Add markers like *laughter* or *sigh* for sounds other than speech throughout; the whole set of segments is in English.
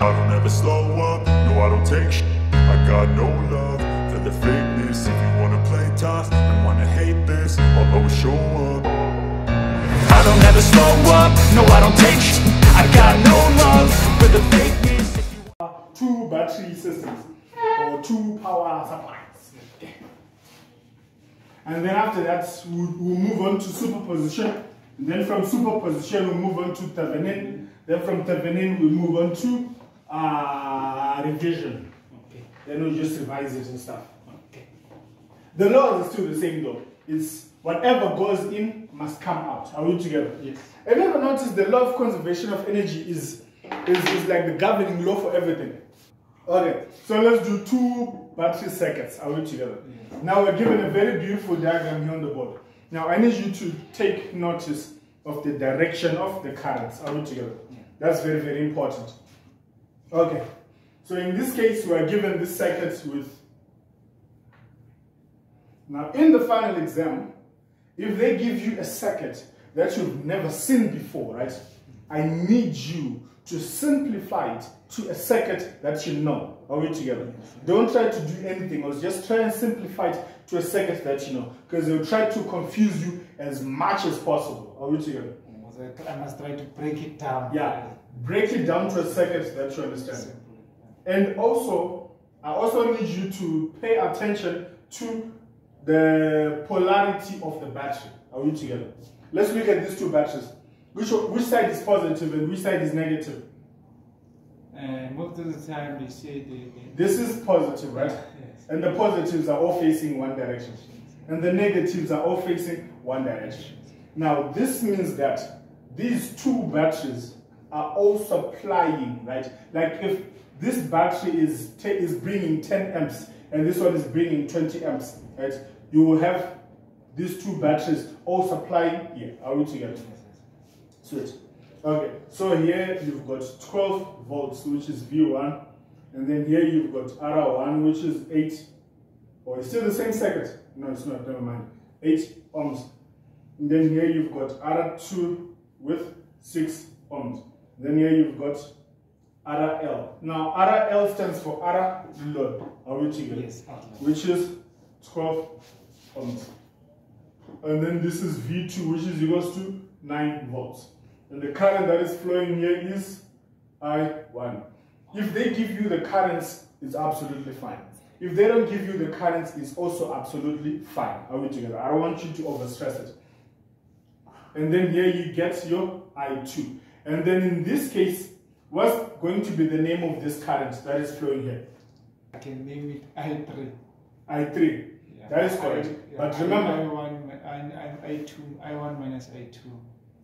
I don't ever slow up, no I don't take sh- I got no love for the fakeness. If you wanna play tough and wanna hate this I'll always show up. I don't ever slow up, no I don't take sh- I got no love for the fakeness. If you two battery systems or two power supplies. And then after that, we'll, we'll move on to superposition. And then from superposition, we'll move on to Thevenin. Then from Thevenin, we'll move on to uh, revision. Okay. Then we'll just revise it and stuff. Okay. The law is still the same though. It's whatever goes in must come out. Are we together? Yes. Have you ever noticed the law of conservation of energy is, is, is like the governing law for everything? Okay, so let's do two battery circuits. Are we together? Now we're given a very beautiful diagram here on the board. Now I need you to take notice of the direction of the currents. Are we together? That's very, very important. Okay, so in this case, we are given this circuit with. Now, in the final exam, if they give you a circuit that you've never seen before, right? I need you to simplify it to a circuit that you know. Are we together? Don't try to do anything else. Just try and simplify it to a circuit that you know. Because they'll try to confuse you as much as possible. Are we together? I must try to break it down. Yeah. Break it down to a circuit that you understand. And also, I also need you to pay attention to the polarity of the battery. Are we together? Let's look at these two batteries. Which, which side is positive and which side is negative? Uh, most of the time they say the, the This is positive, right? Yes. And the positives are all facing one direction. And the negatives are all facing one direction. Now, this means that these two batteries are all supplying, right? Like if this battery is, is bringing 10 amps and this one is bringing 20 amps, right? You will have these two batteries all supplying here. Are we together? Switch. Okay, so here you've got 12 volts, which is V1, and then here you've got R1, which is 8, or it's still the same circuit. No, it's not, never mind. 8 ohms. And then here you've got R2 with 6 ohms. Then here you've got RL. Now, RL stands for R load. Are we together? Yes. Which is 12 ohms. And then this is V2, which is equals to 9 volts. And the current that is flowing here is I1. If they give you the currents, it's absolutely fine. If they don't give you the currents, it's also absolutely fine. Are we together? I don't want you to overstress it. And then here you get your I2. And then in this case, what's going to be the name of this current that is flowing here? I can name it I3. I3. Yeah. That is correct. I- yeah, But remember, I1, I, I, I2, I1 minus I2.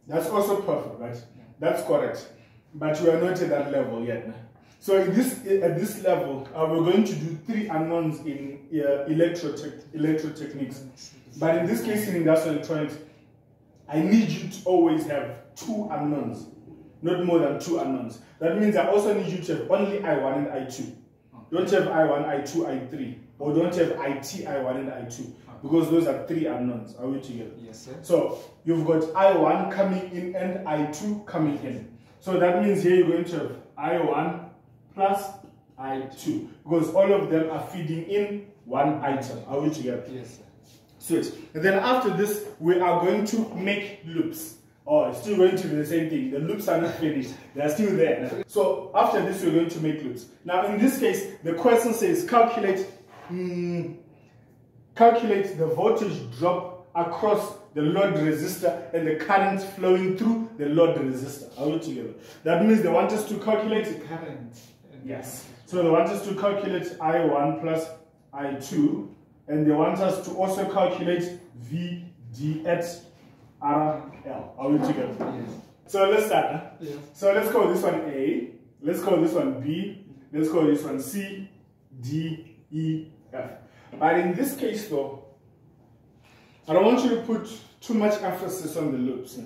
That's also perfect, right? That's correct. But we are not at that level yet. So in this, at this level, uh, we're going to do three unknowns in uh, electrotech, electrotechniques. But in this case, in industrial electronics, I need you to always have two unknowns, not more than two unknowns. That means I also need you to have only I1 and I2. Don't have I1, I2, I3, or don't have IT, I1 and I2, because those are three unknowns. Are we together? Yes, sir. So you've got I1 coming in and I2 coming in. So that means here you're going to have I1 plus I2 because all of them are feeding in one item. Are we together? Yes, sir. Switch. And then after this, we are going to make loops. Oh, it's still going to be the same thing. The loops are not finished. They are still there. So after this, we're going to make loops. Now, in this case, the question says calculate, hmm, calculate the voltage drop across the load resistor and the current flowing through the load resistor. We together? That means they want us to calculate The current. Yes. So they want us to calculate I1 plus I2, and they want us to also calculate VD at RL. Are we together? Yes. So let's start. huh? Yes. So let's call this one A, let's call this one B, let's call this one C, D, E, F. But in this case though, I don't want you to put too much emphasis on the loops.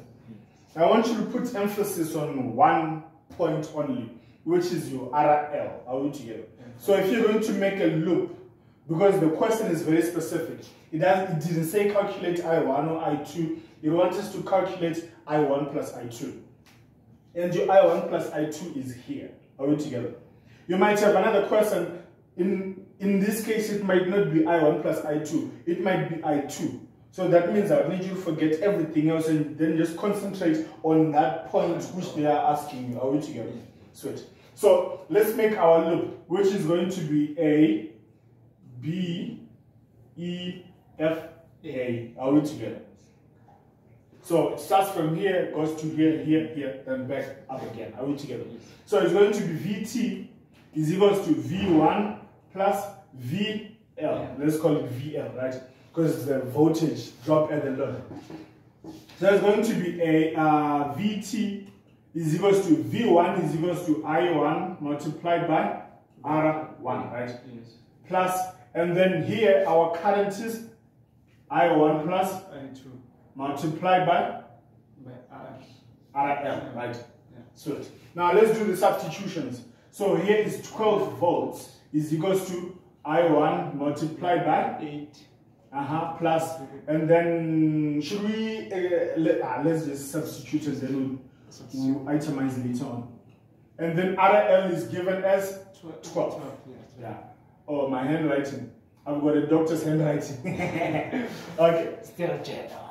I want you to put emphasis on one point only, which is your RL. Are we together? So if you're going to make a loop, because the question is very specific, it, does, it didn't say calculate I1 or I2, it wants us to calculate I1 plus I2. And your I1 plus I2 is here. Are we together? You might have another question. In, in this case, it might not be I1 plus I2. It might be I2. So that means I need you to forget everything else and then just concentrate on that point which they are asking you. Are we together? Sweet. So let's make our loop, which is going to be A, B, E, F, A. Are we together? So it starts from here, goes to here, here, here, then back up again. Are we together? So it's going to be Vt is equals to V1 plus VL. Let's call it VL, right? Because it's the voltage drop at the load. So it's going to be a uh, Vt is equals to V1 is equals to I1 multiplied by R1, right? Yes. Plus, and then here our current is I1 plus I2 multiplied by by R. RL, right? Yeah. Sweet. Now let's do the substitutions. So here is 12 volts is equals to I1 multiplied by 8. uh-huh, plus, and then should we, uh, let, ah, let's just substitute and then we'll, we'll itemize later on. And then RL is given as, 12. 12. yeah. yeah, oh, my handwriting. I've got a doctor's handwriting. *laughs* okay. Still general.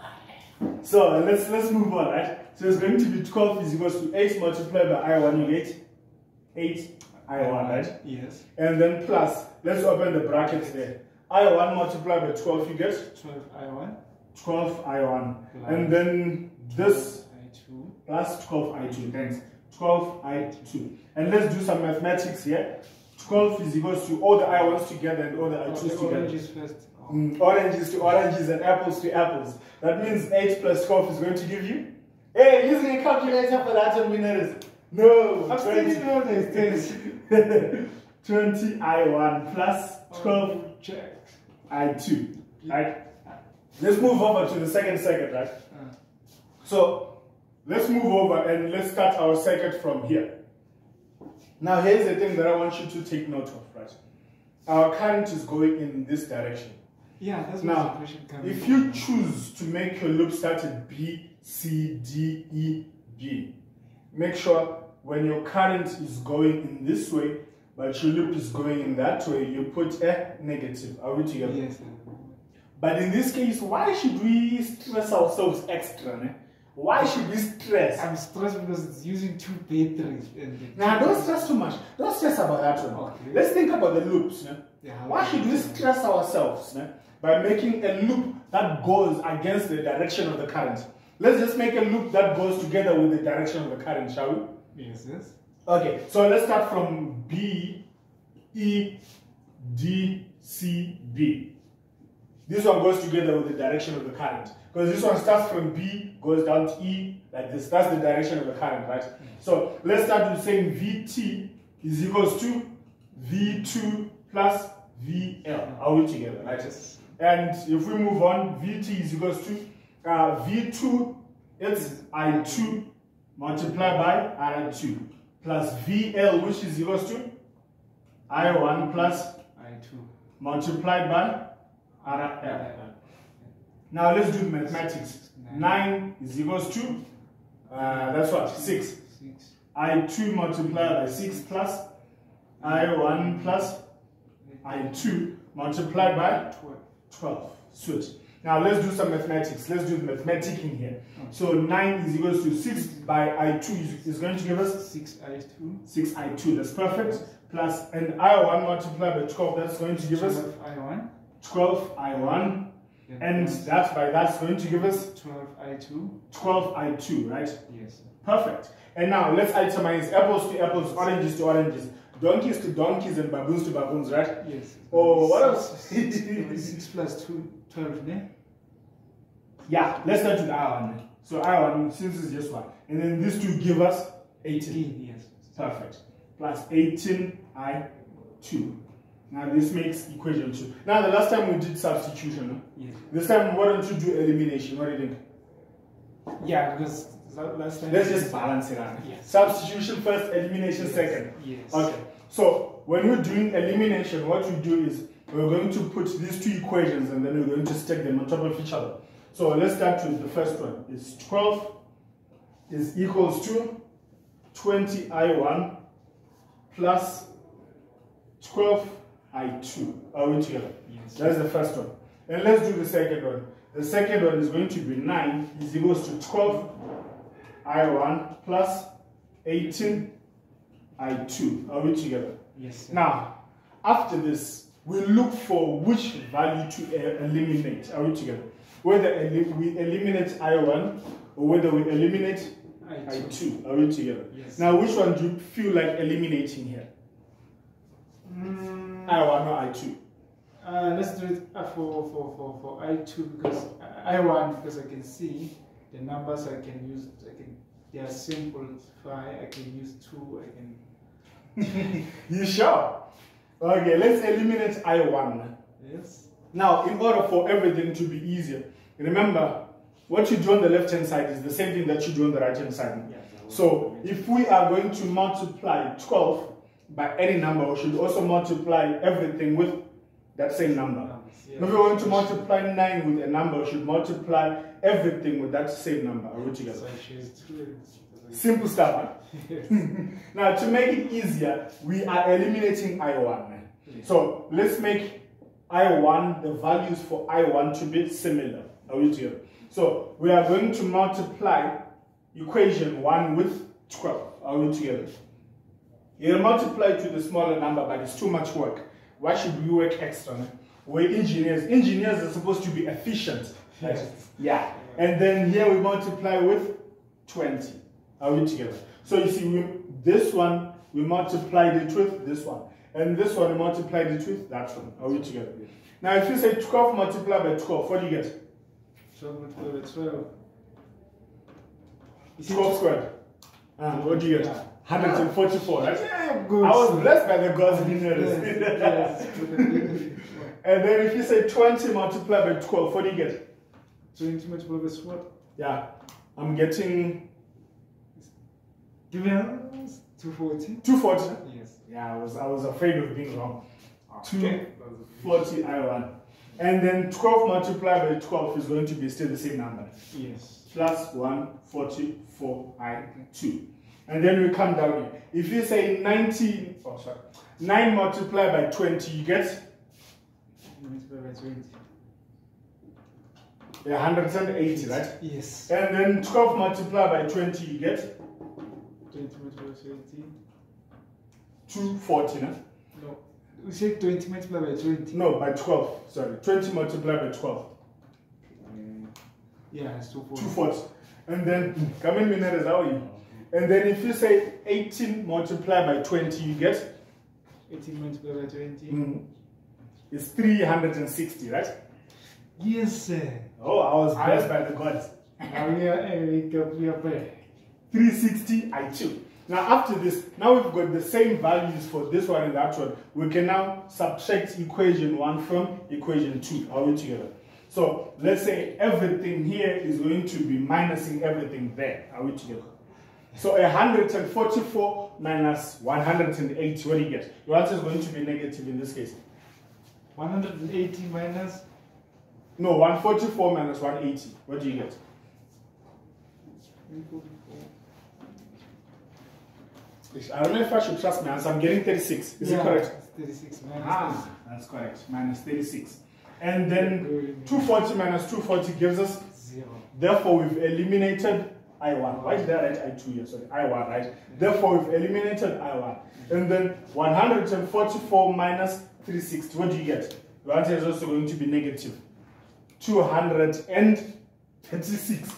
So let's let's move on, right? So it's going to be 12 is equals to 8 multiplied by I1, you get 8 I1, right? Yes. And then plus, let's open the brackets there. I1 multiplied by 12, you get 12 I1 12 I1. Plus And then this I2 plus 12 I2, thanks. 12 I2. And let's do some mathematics here. 12 is equals to all the I1s together and all the Oh, I2s the together. oranges first. Oh. Mm, oranges to oranges and apples to apples. That means 8 plus 12 is going to give you. Hey, using a calculator for that one winners. No, I'm still in all these things. *laughs* 20 I1 plus 12 Oh, Check. I2. Right? Let's move over to the second circuit, right? Uh, So let's move over and let's start our circuit from here. Now here's the thing that I want you to take note of, right? Our current is going in this direction. yeah, that's Now, where the comes If from. you choose to make your loop start at B, C, D, E, B, make sure when your current is going in this way, but your loop is going in that way, you put a negative. Are we together? Yes. But in this case, why should we stress ourselves extra? Ne? Why should we stress? I'm stressed because it's using two batteries. Now, don't stress too much. Don't stress about that one. Okay. Let's think about the loops. Yeah, Why should we stress ourselves by making a loop that goes against the direction of the current? Let's just make a loop that goes together with the direction of the current, shall we? Yes, yes. Okay, so let's start from B, E, D, C, B. This one goes together with the direction of the current. Because this one starts from B, goes down to E, like this. That's the direction of the current, right? So let's start with saying VT is equals to V2 plus VL. Are we together, right? Yes. And if we move on, Vt is equals to uh, V2, it's I2 multiplied by R2 plus VL, which is equals to I1 plus I2. multiplied by RL. Now let's do mathematics. 9 is equals to, uh, that's what, 6. Six. I2 multiplied by 6 plus I1 plus I2 multiplied by Twelve. 12. Switch. Now let's do some mathematics. Let's do the mathematic in here. So 9 is equals to 6 by I2 is, is going to give us Six I2. 6I2. That's perfect. Plus and I1 multiplied by 12. That's going to give us 12I1. 12I1. And that's by that's going to give us 12 I2. 12I2, right? Yes. Perfect. And now let's itemize apples to apples, oranges to oranges, donkeys to donkeys, and baboons to baboons, right? Yes. Oh, what else? Six plus two, 12, ne? Yeah, let's start with I1. So I1, since it's just one. And then these two give us 18. 18, yes. Perfect. Plus 18I2. Now this makes equation 2. Now the last time we did substitution. Yes. This time why don't you do elimination? What do you think? Yeah, because la- last time. Let's just balance it out. Yes. Substitution first, elimination Yes. second. Yes. Okay. So when we're doing elimination, what we do is we're going to put these two equations and then we're going to stack them on top of each other. So let's start with the first one. It's 12 is equals to 20i1 plus 12 I2. Are we together? Yes. That's the first one. And let's do the second one. The second one is going to be 9 is equals to 12 I1 plus 18 I2. Are we together? Yes. sir. Now, after this, we look for which value to eliminate. Are we together? Whether we eliminate I1 or whether we eliminate I I2. Are we together? Yes. Now, which one do you feel like eliminating here? Mm, I1 or I2? uh, let's do it uh, for, for, for, for I2 because I I1 because I can see the numbers I can use. I can they are simplify. I can use two. I can *laughs* *laughs* You sure? Okay, let's eliminate I1. yes. Now, in order for everything to be easier, remember what you do on the left hand side is the same thing that you do on the right hand side. Yeah, So, if we are going to multiply 12 by any number, we should also multiply everything with that same number. Yeah. If we want to multiply 9 with a number, we should multiply everything with that same number. Are we together? So I choose two. Simple stuff. Yes. *laughs* Now, to make it easier, we are eliminating I1. So let's make I1, the values for I1 to be similar. Are we together? So we are going to multiply equation 1 with 12. Are we together? You multiply to the smaller number, but it's too much work. Why should we work extra? man? We're engineers. Engineers are supposed to be efficient. right? Yes. Yeah. And then here we multiply with 20. Are we together? So you see, we, this one, we multiplied it with this one. And this one, we multiplied it with that one. Are we together? Now, if you say 12 multiplied by 12, what do you get? 12 multiplied by 12. You see, 12 squared. Uh, what do you get? Yeah. 144, right? Yeah, good. I was *laughs* blessed by the gods in Yes, yes. *laughs* And then if you say 20 multiplied by 12, what do you get? 20 multiplied by what? Yeah, I'm getting Give me a 240. 240. Yes. Yeah, I was, I was afraid of being wrong. Ah, okay. 40 I1. And then 12 multiplied by 12 is going to be still the same number. Yes. Plus 144 I2. And then we come down here. If you say 19, oh sorry, 9 multiplied by 20, you get Multiplied by 20. yeah, 180, right? Yes. And then 12 multiplied by 20, you get 20 multiplied by 20. 240, no? No. We said 20 multiplied by 20. No, by 12, sorry. 20 multiplied by 12, Yeah, it's 240. 240. And then, come in minutes, how are you? And then if you say 18 multiplied by 20, you get 18 multiplied by 20. mm, it's 360, right? Yes, sir. Oh, I was blessed by the gods. Now we are, eh, we got- we are 360 I2. Now after this, now we've got the same values for this one and that one. We can now subtract equation 1 from equation 2. Are we together? So let's say everything here is going to be minusing everything there. Are we together? So 144 minus 180, what do you get? Your answer is going to be negative in this case. 180 minus No, 144 minus 180. What do you get? 344. I don't know if I should trust my answer. I'm getting 36. Is yeah, it correct? it's 36 minus Ah, that's correct. Minus 36. And then 240 minus 240 gives us, 0. therefore we've eliminated I1. Why did I write I2 here? Sorry, I1, right? Therefore we've eliminated I1. And then 144 minus 360, what do you get? Your answer is also going to be negative. 236. Uh,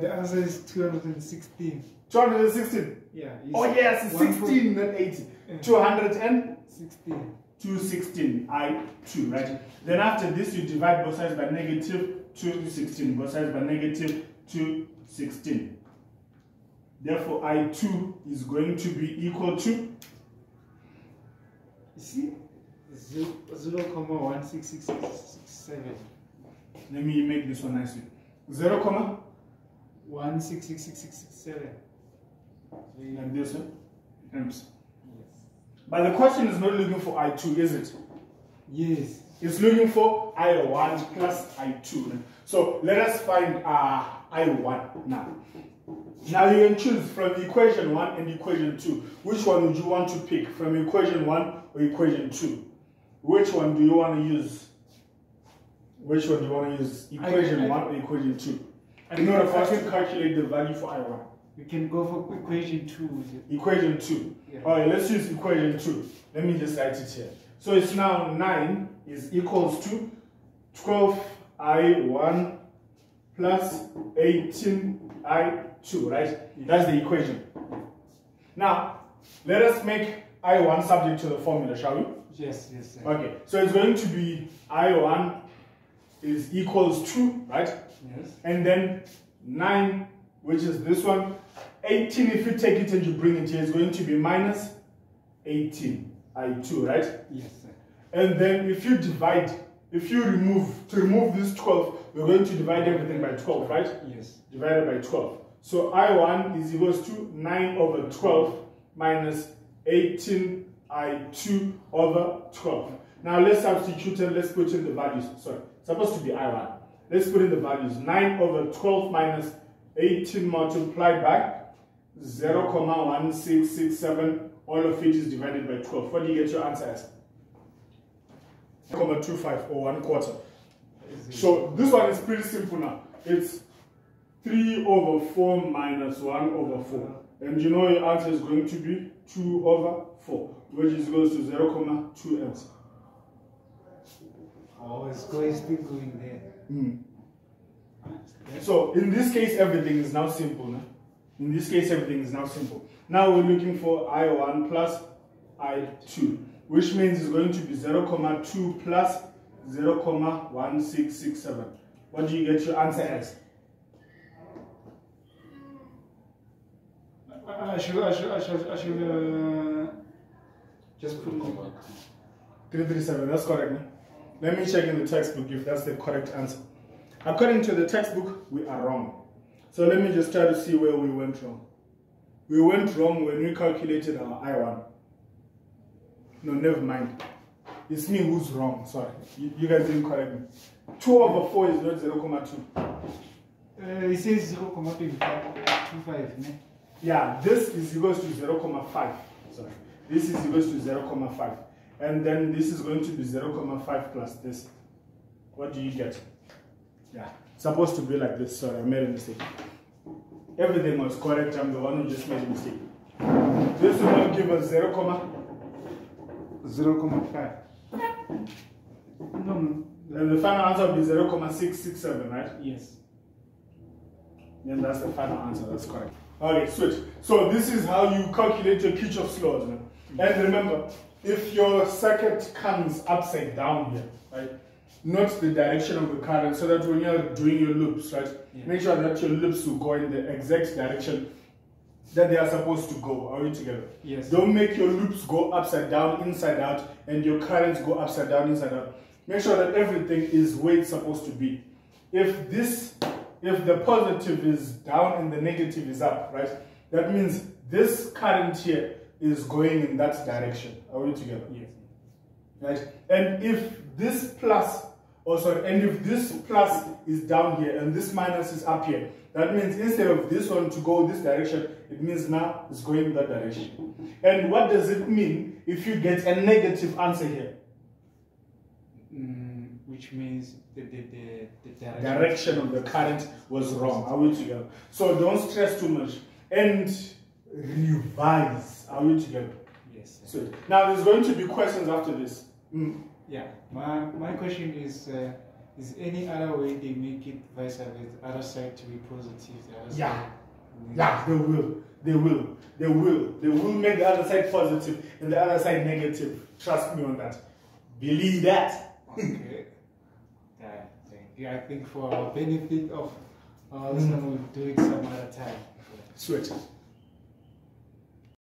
the answer is 216. 216. Yeah. Oh yes, it's 16, not 80. 200 and 16. 216 I2, right? Then after this, you divide both sides by negative 216, both sides by negative 216. Therefore, I2 is going to be equal to, You see? 0, 0 comma 16667. let me make this one nicely, 0 comma, 16667. like this one. Oops. Yes. But the question is not looking for I2, is it? Yes. It's looking for I1 plus I2. So let us find uh, I1 now. Now you can choose from equation 1 and equation 2. Which one would you want to pick? From equation 1 or equation 2? Which one do you want to use? Which one do you want to use? Equation I- I- 1 or equation 2? I In order for us to calculate the value for I1. we can go for equation two. Equation 2. Yeah. Alright, let's use equation 2. Let me just write it here. So it's now 9 is equals to 12i1 plus 18i2, right? That's the equation. Now, let us make i1 subject to the formula, shall we? Yes, yes. sir. Okay, so it's going to be i1 is equals 2, right? Yes. And then 9, which is this one. 18, if you take it and you bring it here, is going to be minus 18, I2, right? Yes. And then if you divide, if you remove, to remove this 12, we're going to divide everything by 12, right? Yes. Divided by 12. So I1 is equals to 9 over 12 minus 18 I2 over 12. Now let's substitute and let's put in the values. Sorry, it's supposed to be I1. Let's put in the values. 9 over 12 minus 18 multiplied by 0, 0.1667. All of it is divided by 12. What do you get your answer as? 0.25 or 1 quarter. So this one is pretty simple now. It's 3 over 4 minus 1 over 4. And you know your answer is going to be 2 over 4, which is equals to 0, 0.2 else. Oh, it's going still going there. Hmm. So in this case, everything is now simple. No? In this case, everything is now simple. Now we're looking for I1 plus I2, which means it's going to be 0, 0.2 plus 0, 0.1667. What do you get your answer as? I I should, I should, I should, I should uh, just put 337, that's correct. No? Let me check in the textbook if that's the correct answer. According to the textbook, we are wrong. So let me just try to see where we went wrong. We went wrong when we calculated our I1. No, never mind. It's me who's wrong, sorry. You, you guys didn't correct me. 2 over 4 is not 0, 0.2. Uh, it says 0.25, ne? Yeah, this is equals to 0, 0.5. Sorry. This is equals to 0, 0.5. And then this is going to be 0, comma 5 plus this. What do you get? Yeah, it's supposed to be like this. Sorry, I made a mistake. Everything was correct. I'm the one who just made a mistake. This will now give us 0, 0.5. No, no. and the final answer will be 0, 0.667, right? Yes. And that's the final answer. That's correct. Okay, switch. So this is how you calculate your Kirchhoff's laws. man. And remember, if your circuit comes upside down here, right? Note the direction of the current so that when you're doing your loops, right? Yeah. Make sure that your loops will go in the exact direction that they are supposed to go. Are we together? Yes. Don't make your loops go upside down, inside out, and your currents go upside down, inside out. Make sure that everything is where it's supposed to be. If this, if the positive is down and the negative is up, right? That means this current here is going in that direction. Are we together? Yes. right? And if this plus, sorry, and if this plus is down here and this minus is up here, that means instead of this one to go this direction, it means now it's going that direction. And what does it mean if you get a negative answer here? Mm, which means the, the, the, the direction. Direction of the current was wrong. Are we together? So don't stress too much and revise. Are we together? Yes. So now there's going to be questions after this. Mm. Yeah. My, my question is uh, is any other way they make it vice versa, the other side to be positive? The other Yeah. side Yeah, they will. They will. They will. They will make the other side positive and the other side negative. Trust me on that. Believe that. *laughs* Okay. yeah, thank you. I think for our benefit of our listeners, we'll do it some other time. Sweet.